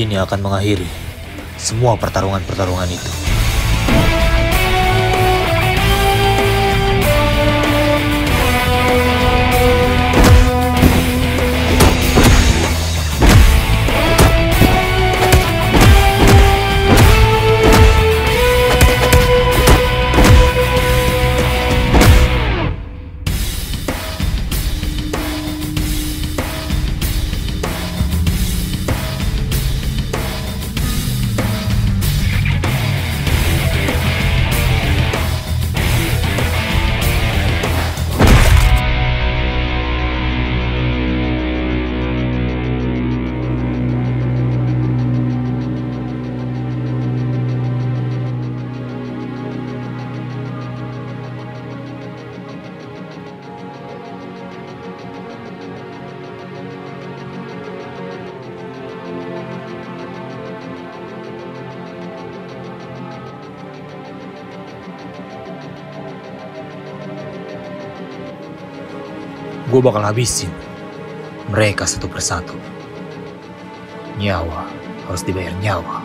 Ini akan mengakhiri semua pertarungan-pertarungan itu. Gue bakal habisin mereka satu persatu. Nyawa harus dibayar nyawa.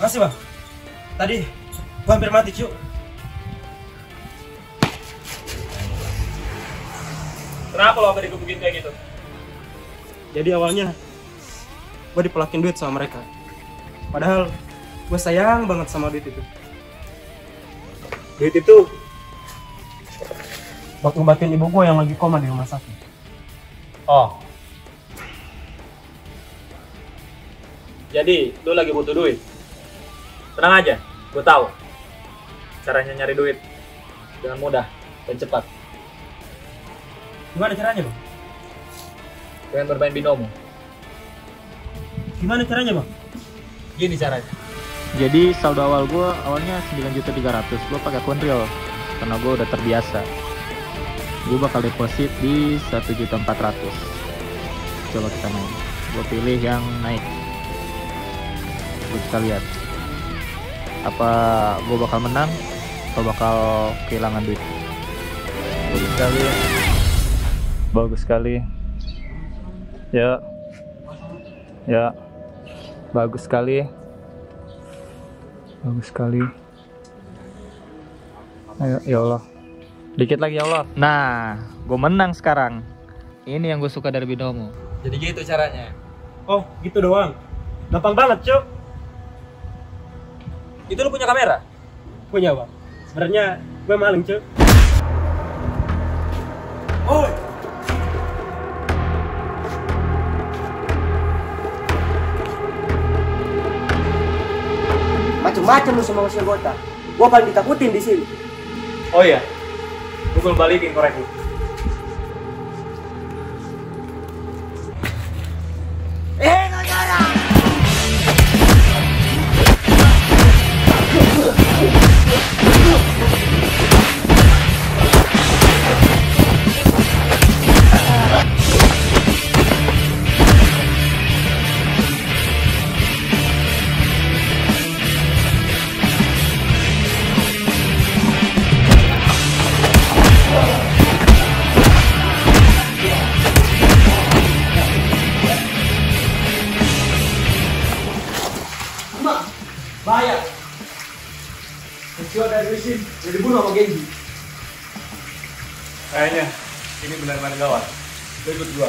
Makasih bang. Tadi gua hampir mati cu. kenapa lo sampai digebukin kayak gitu? Jadi awalnya gua dipelakin duit sama mereka. Padahal gue sayang banget sama duit itu. Duit itu buat ngobatin ibu gue yang lagi koma di rumah sakit. Oh. Jadi, lu lagi butuh duit? Tenang aja, gue tahu. Caranya nyari duit dengan mudah dan cepat. Gimana caranya bang? Dengan bermain binomo. Gimana caranya bang? Gini caranya. Jadi saldo awal gue awalnya 9 juta 300 gue pakai akun real karena gue udah terbiasa. Gue bakal deposit di 1 juta 400. Coba kita main. Gue pilih yang naik. Kita lihat. Apa gue bakal menang atau bakal kehilangan duit. Bagus sekali. Bagus sekali. Ya. Ya. Bagus sekali. Bagus sekali. Ayo, ya Allah. Dikit lagi ya Allah. Nah, gue menang sekarang. Ini yang gue suka dari binomo. Jadi gitu caranya. Oh gitu doang. Gampang banget cu. Itu lu punya kamera? Punya bang. Sebenarnya gue maling cu. Oi. Macem-macem lu sama usia gota. Gua paling ditakutin di sini. Oh iya. Google balikin korek lu. Sin udah dibunuh sama Genji. Kayaknya ini benar-benar gawat. Ikut. Gua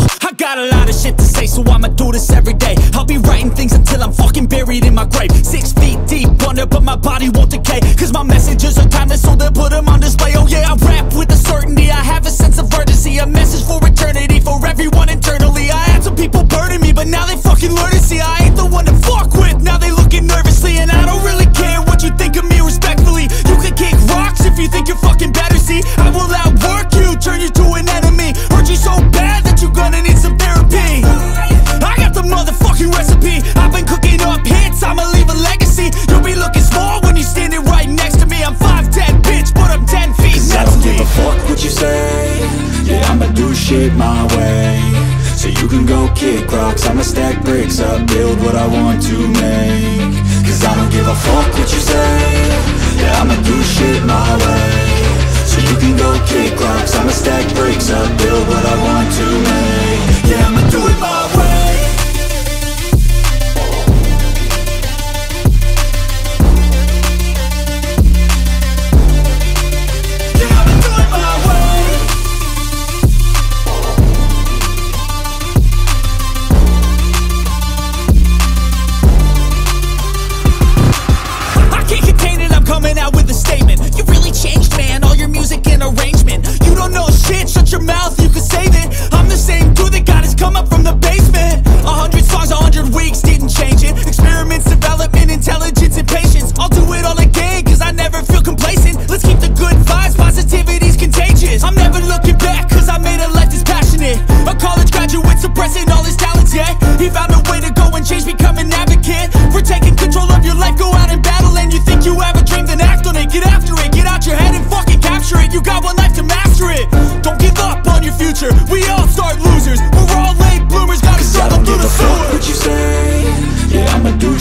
got a lot of shit to say So I'ma do this every day. I'll be writing things until I'm fucking buried in my grave. Six feet deep under but my body won't decay Cause my messages are timeless so they'll put them on display. Oh yeah, I rap with a certainty. I have a sense of urgency A message for eternity for everyone internally. I had some people burning me but now they fucking learn to see. I ain't the one to fuck with. Now they looking nervously and I don't really care what you think of me respectfully. You can kick rocks if you think you're fucking better See, I will outwork you, turn you to an enemy. Hurt you so what I want to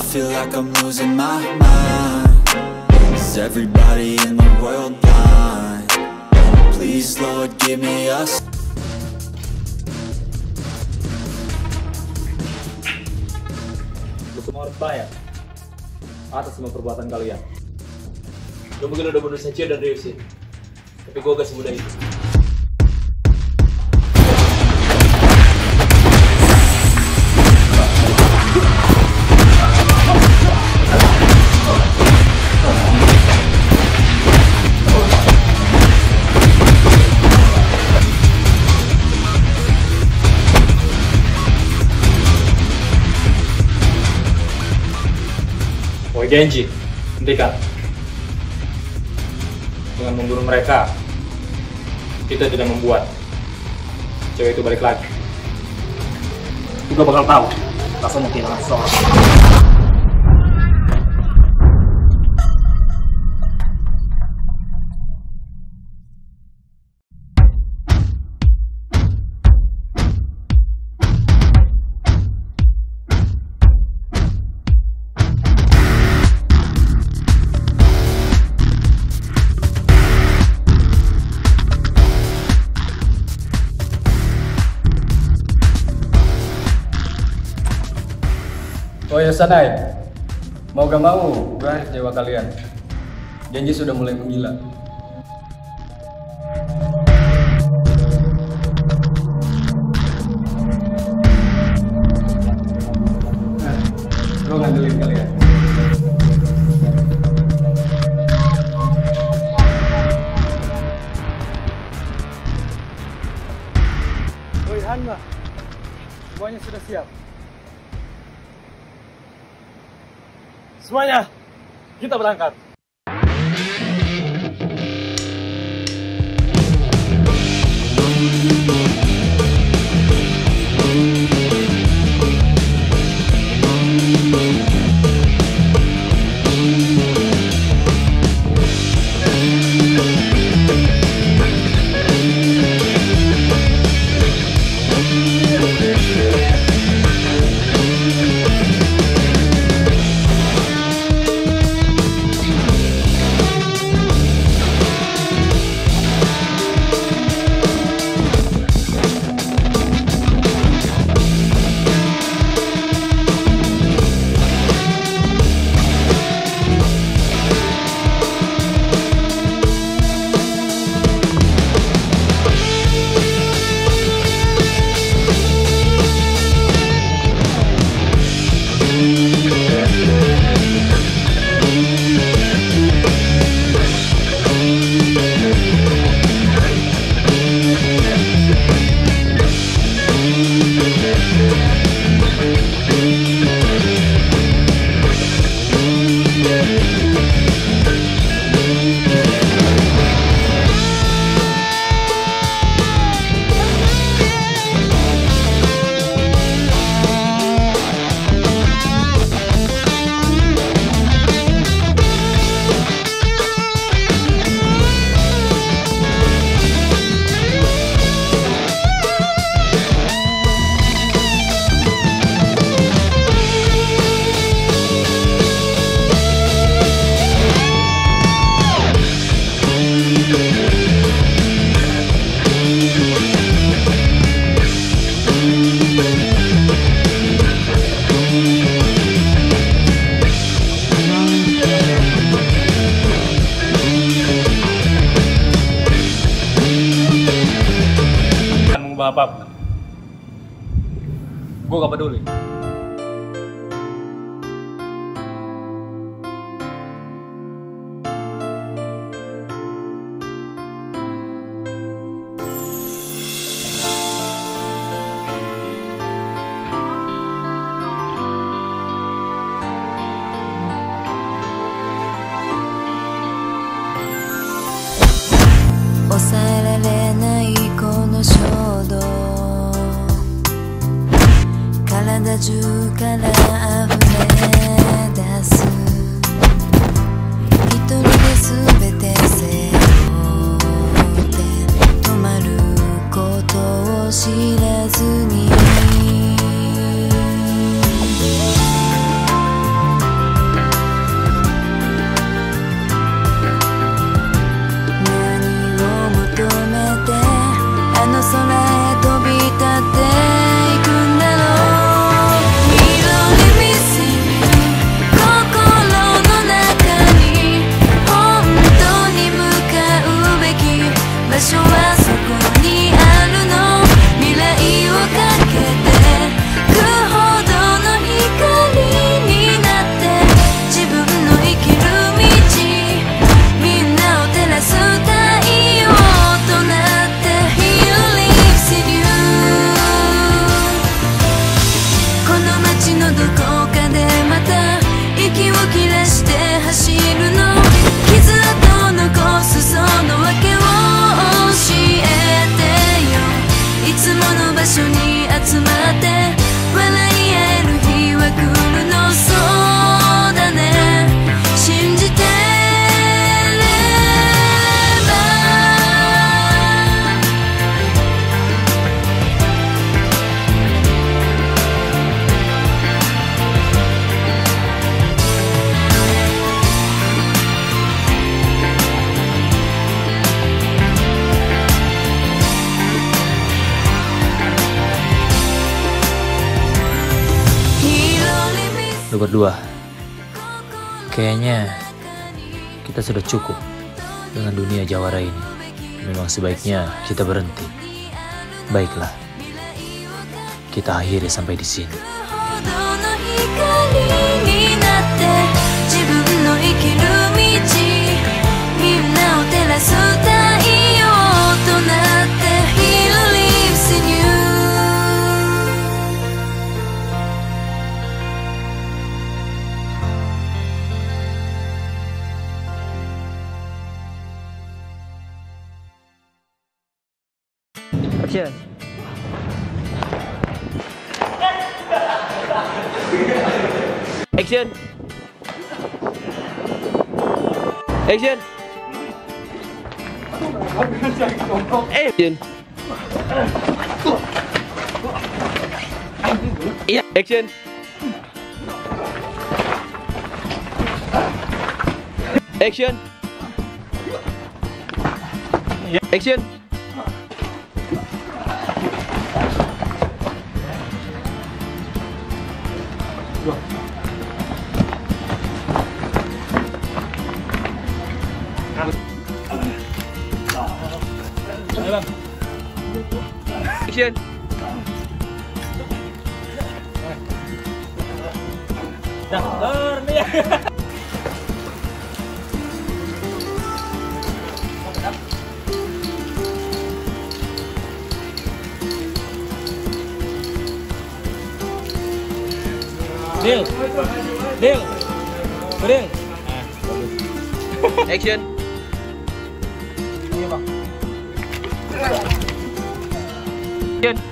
I feel like I'm losing my mind Is everybody in the world blind? Please, Lord, give me a harus bayar atas semua perbuatan kalian. Lu mungkin udah bunuh Sechio dan Ryushi, tapi gue gak semudah itu. Genji, hentikan. Dengan membunuh mereka, kita tidak membuat cewek itu balik lagi. Juga bakal tahu rasanya kehilangan seorang. Desa naik. Mau gak mau, gue jawa kalian. Janji sudah mulai menggila. Nah, lo ngandelin kalian. Boyhan, Semuanya sudah siap. Semuanya, kita berangkat. Kayaknya kita sudah cukup dengan dunia jawara ini. Memang sebaiknya kita berhenti. Baiklah, kita akhiri sampai di sini. Action. Action. Action. Action. Deal. Deal. Deal. Action. Action.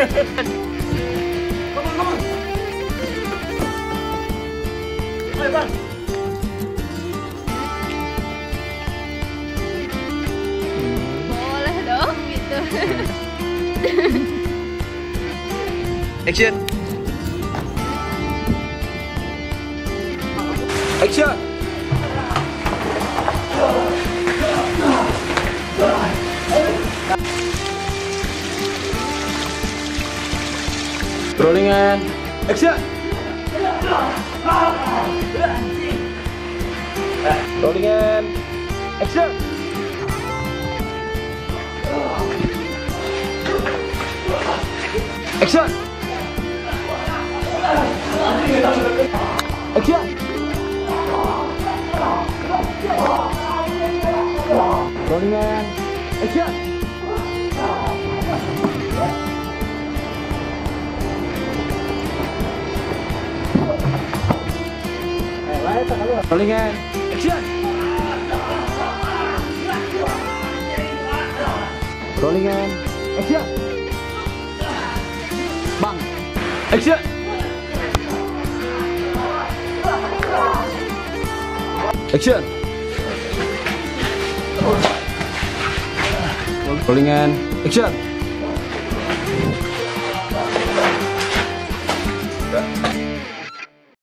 come on, come on. Hey, bang. Boleh dong gitu. Action. Action. Rolling and action. Rolling and action. Action. Action. Rolling and action. Rolling and action. Rolling and action. Bang. Action. Action. Rolling and action.